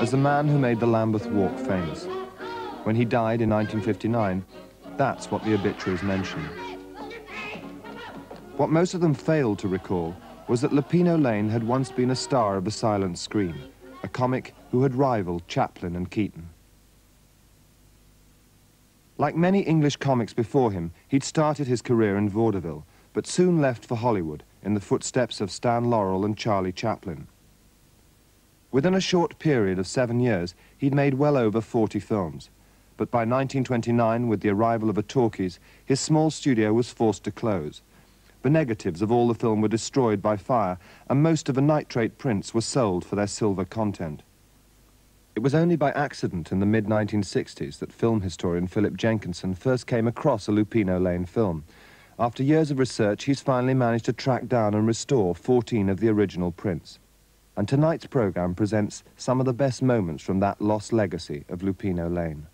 as the man who made the Lambeth Walk famous. When he died in 1959, that's what the obituaries mention. What most of them failed to recall was that Lupino Lane had once been a star of the silent screen, a comic who had rivaled Chaplin and Keaton. Like many English comics before him, he'd started his career in vaudeville, but soon left for Hollywood in the footsteps of Stan Laurel and Charlie Chaplin. Within a short period of seven years, he'd made well over 40 films. But by 1929, with the arrival of a talkies, his small studio was forced to close. The negatives of all the film were destroyed by fire, and most of the nitrate prints were sold for their silver content. It was only by accident in the mid-1960s that film historian Philip Jenkinson first came across a Lupino Lane film. After years of research, he's finally managed to track down and restore 14 of the original prints. And tonight's programme presents some of the best moments from that lost legacy of Lupino Lane.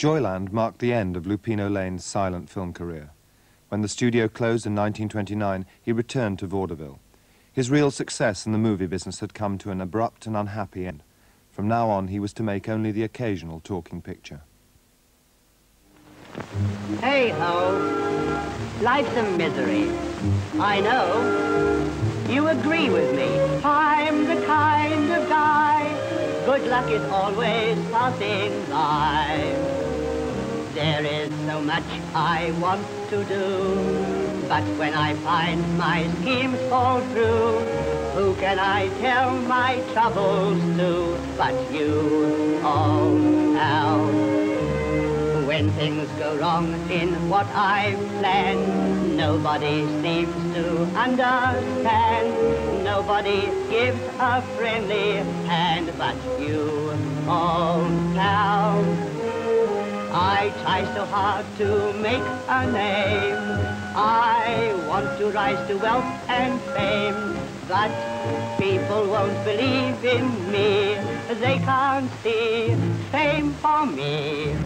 Joyland marked the end of Lupino Lane's silent film career. When the studio closed in 1929, he returned to vaudeville. His real success in the movie business had come to an abrupt and unhappy end. From now on, he was to make only the occasional talking picture. Hey ho, life's a misery. I know. You agree with me. I'm the kind of guy. Good luck is always passing by. There is so much I want to do, but when I find my schemes fall through, who can I tell my troubles to but you, oh pal? When things go wrong in what I've planned, nobody seems to understand. Nobody gives a friendly hand but you, oh pal. I try so hard to make a name. I want to rise to wealth and fame. But people won't believe in me. They can't see fame for me.